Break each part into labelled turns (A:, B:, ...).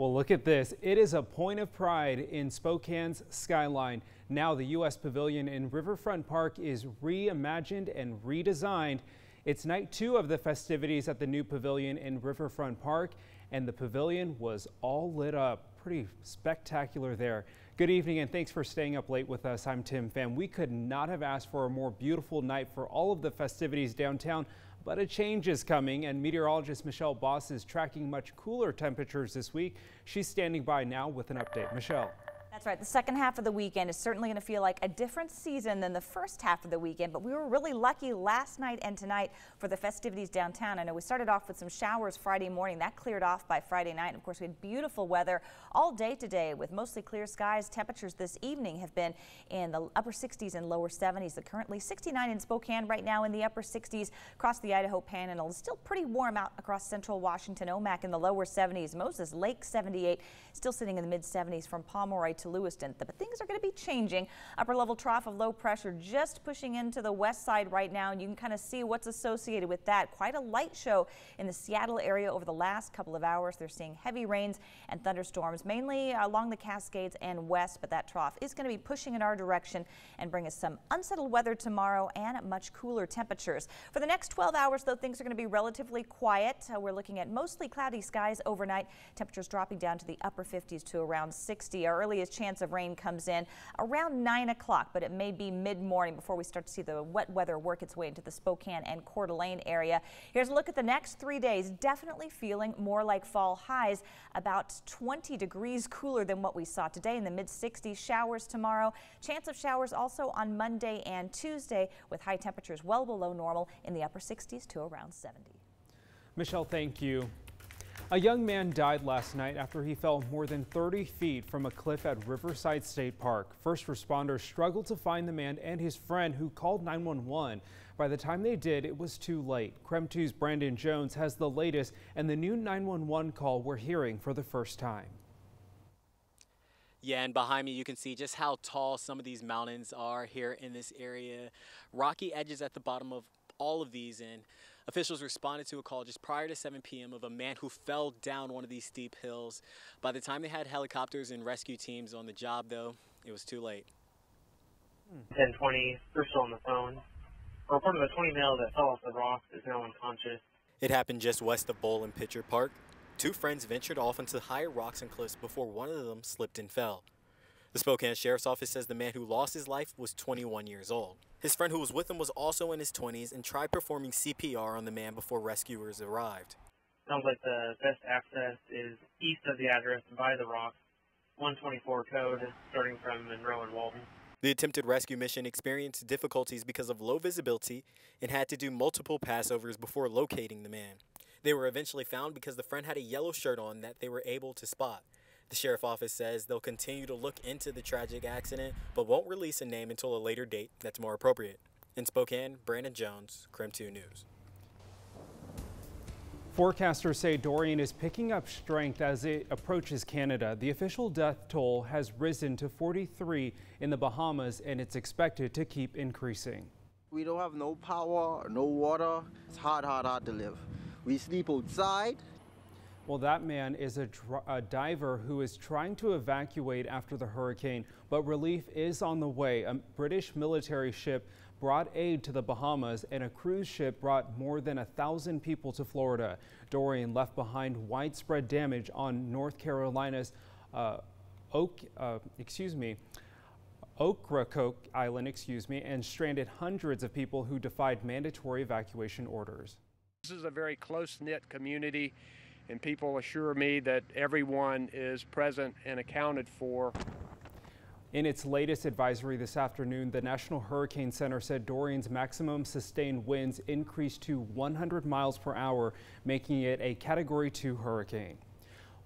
A: Well, look at this. It is a point of pride in Spokane's skyline. Now the U.S. Pavilion in Riverfront Park is reimagined and redesigned. It's night two of the festivities at the new pavilion in Riverfront Park, and the pavilion was all lit up. Pretty spectacular there. Good evening and thanks for staying up late with us. I'm Tim Pham. We could not have asked for a more beautiful night for all of the festivities downtown. But a change is coming, and meteorologist Michelle Boss is tracking much cooler temperatures this week. She's standing by now with an update. Michelle.
B: That's right. The second half of the weekend is certainly going to feel like a different season than the first half of the weekend, but we were really lucky last night and tonight for the festivities downtown. I know we started off with some showers Friday morning. That cleared off by Friday night. Of course, we had beautiful weather all day today with mostly clear skies. Temperatures this evening have been in the upper 60s and lower 70s. The currently 69 in Spokane right now in the upper 60s across the Idaho Panhandle. Still pretty warm out across central Washington. Omak in the lower 70s. Moses Lake 78 still sitting in the mid 70s from Pomeroy to Lewiston. But things are going to be changing. Upper level trough of low pressure just pushing into the west side right now. And you can kind of see what's associated with that. Quite a light show in the Seattle area over the last couple of hours. They're seeing heavy rains and thunderstorms, mainly along the Cascades and west. But that trough is going to be pushing in our direction and bring us some unsettled weather tomorrow and much cooler temperatures. For the next 12 hours, though, things are going to be relatively quiet. Uh, we're looking at mostly cloudy skies overnight. Temperatures dropping down to the upper 50s to around 60. Our earliest chance of rain comes in around 9 o'clock, but it may be mid-morning before we start to see the wet weather work its way into the Spokane and Coeur d'Alene area. Here's a look at the next three days. Definitely feeling more like fall highs, about 20 degrees cooler than what we saw today in the mid-60s. Showers tomorrow. Chance of showers also on Monday and Tuesday with high temperatures well below normal in the upper 60s to around 70.
A: Michelle, thank you. A young man died last night after he fell more than 30 feet from a cliff at Riverside State Park. First responders struggled to find the man and his friend who called 911. By the time they did, it was too late. KREM 2's Brandon Jones has the latest and the new 911 call we're hearing for the first time.
C: Yeah, and behind me you can see just how tall some of these mountains are here in this area. Rocky edges at the bottom of all of these and Officials responded to a call just prior to 7 p.m. of a man who fell down one of these steep hills. By the time they had helicopters and rescue teams on the job, though, it was too late.
D: 1020, we're still on the phone. A report of a 20 male that fell off the rocks is now unconscious.
C: It happened just west of Bowl and Pitcher Park. Two friends ventured off into higher rocks and cliffs before one of them slipped and fell. The Spokane Sheriff's Office says the man who lost his life was 21 years old. His friend who was with him was also in his 20s and tried performing CPR on the man before rescuers arrived.
D: Sounds like the best access is east of the address by the rock, 124 code, starting from Monroe and Walton.
C: The attempted rescue mission experienced difficulties because of low visibility and had to do multiple passovers before locating the man. They were eventually found because the friend had a yellow shirt on that they were able to spot. The sheriff office says they'll continue to look into the tragic accident, but won't release a name until a later date that's more appropriate. In Spokane, Brandon Jones, KREM 2 News.
A: Forecasters say Dorian is picking up strength as it approaches Canada. The official death toll has risen to 43 in the Bahamas and it's expected to keep increasing.
E: We don't have no power, no water. It's hard, hard, hard to live. We sleep outside.
A: Well, that man is a, a, diver who is trying to evacuate after the hurricane, but relief is on the way. A British military ship brought aid to the Bahamas, and a cruise ship brought more than a thousand people to Florida. Dorian left behind widespread damage on North Carolina's uh, Oak, uh, excuse me, Ocracoke Island, excuse me, and stranded hundreds of people who defied mandatory evacuation orders.
F: This is a very close-knit community and people assure me that everyone is present and accounted for.
A: In its latest advisory this afternoon, the National Hurricane Center said Dorian's maximum sustained winds increased to 100 miles per hour, making it a Category 2 hurricane.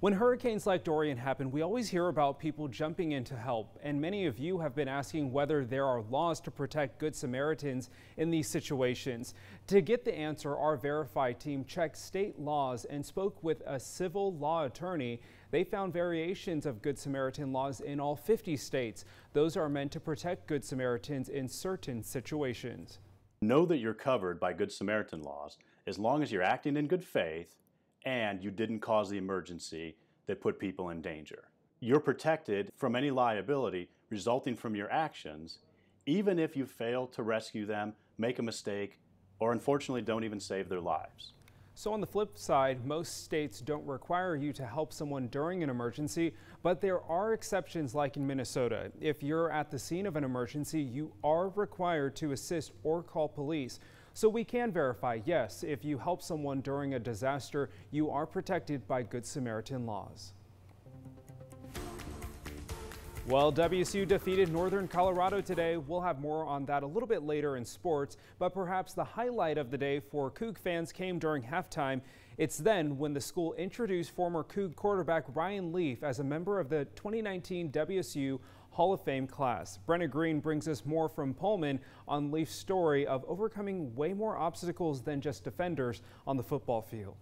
A: When hurricanes like Dorian happen, we always hear about people jumping in to help, and many of you have been asking whether there are laws to protect Good Samaritans in these situations. To get the answer, our Verify team checked state laws and spoke with a civil law attorney. They found variations of Good Samaritan laws in all 50 states. Those are meant to protect Good Samaritans in certain situations.
G: Know that you're covered by Good Samaritan laws as long as you're acting in good faith and you didn't cause the emergency that put people in danger. You're protected from any liability resulting from your actions, even if you fail to rescue them, make a mistake, or unfortunately don't even save their lives.
A: So on the flip side, most states don't require you to help someone during an emergency, but there are exceptions like in Minnesota. If you're at the scene of an emergency, you are required to assist or call police. So we can verify, yes, if you help someone during a disaster, you are protected by Good Samaritan laws. Well, WSU defeated Northern Colorado today. We'll have more on that a little bit later in sports, but perhaps the highlight of the day for Coug fans came during halftime. It's then when the school introduced former Coug quarterback Ryan Leaf as a member of the 2019 WSU Hall of Fame class. Brenna Green brings us more from Pullman on Leaf's story of overcoming way more obstacles than just defenders on the football field.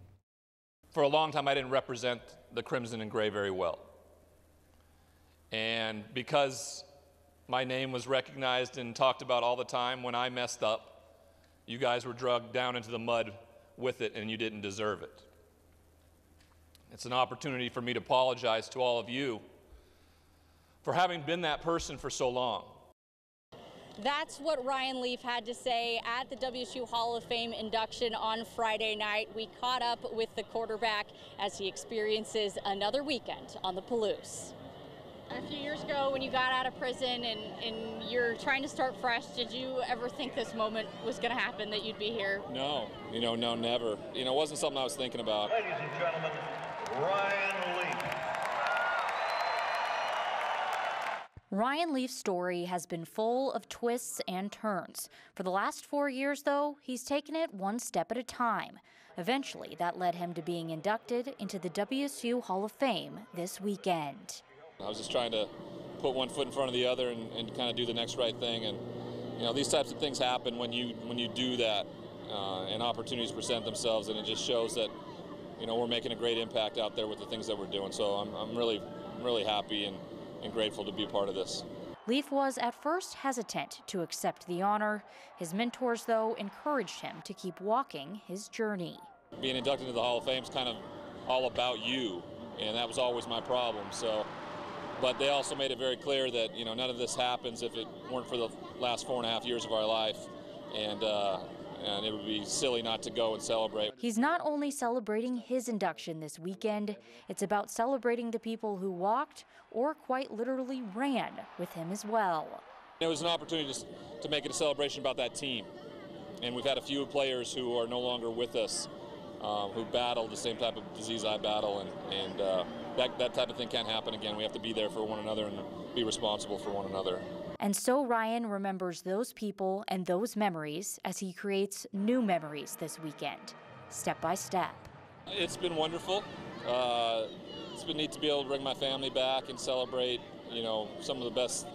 H: For a long time, I didn't represent the Crimson and Gray very well. And because my name was recognized and talked about all the time when I messed up, you guys were dragged down into the mud with it and you didn't deserve it. It's an opportunity for me to apologize to all of you for having been that person for so long.
I: That's what Ryan Leaf had to say at the WSU Hall of Fame induction on Friday night. We caught up with the quarterback as he experiences another weekend on the Palouse. A few years ago, when you got out of prison and, and you're trying to start fresh, did you ever think this moment was going to happen, that you'd be here?
J: No, you know, no, never. You know, it wasn't something I was thinking about.
K: Ladies and gentlemen, Ryan Leaf.
L: Ryan Leaf's story has been full of twists and turns. For the last four years, though, he's taken it one step at a time. Eventually, that led him to being inducted into the WSU Hall of Fame this weekend.
J: I was just trying to put one foot in front of the other and, and kind of do the next right thing. And you know, these types of things happen when you when you do that, uh, and opportunities present themselves, and it just shows that you know we're making a great impact out there with the things that we're doing. So I'm, I'm really really happy and, and grateful to be part of this.
L: Leaf was at first hesitant to accept the honor. His mentors, though, encouraged him to keep walking his journey.
J: Being inducted into the Hall of Fame is kind of all about you, and that was always my problem. So but they also made it very clear that you know none of this happens if it weren't for the last four and a half years of our life, and uh, and it would be silly not to go and celebrate.
L: He's not only celebrating his induction this weekend, it's about celebrating the people who walked or quite literally ran with him as well.
J: It was an opportunity to, to make it a celebration about that team, and we've had a few players who are no longer with us um, who battled the same type of disease I battle, and, and uh, that, that type of thing can't happen again. We have to be there for one another and be responsible for one another.
L: And so Ryan remembers those people and those memories as he creates new memories this weekend, step by step.
J: It's been wonderful. Uh, it's been neat to be able to bring my family back and celebrate, you know, some of the best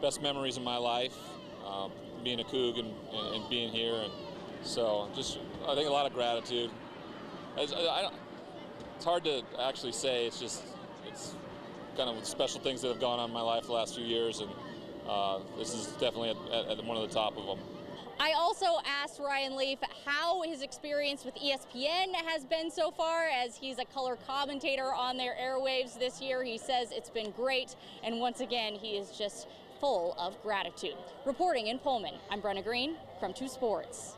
J: best memories of my life, uh, being a Coug and, and, and, being here. And so just, I think a lot of gratitude. I, I, it's hard to actually say. It's just it's kind of special things that have gone on in my life the last few years, and uh, this is definitely at, at, one of the top of them.
I: I also asked Ryan Leaf how his experience with ESPN has been so far, as he's a color commentator on their airwaves this year. He says it's been great, and once again, he is just full of gratitude. Reporting in Pullman, I'm Brenna Green from 2 Sports.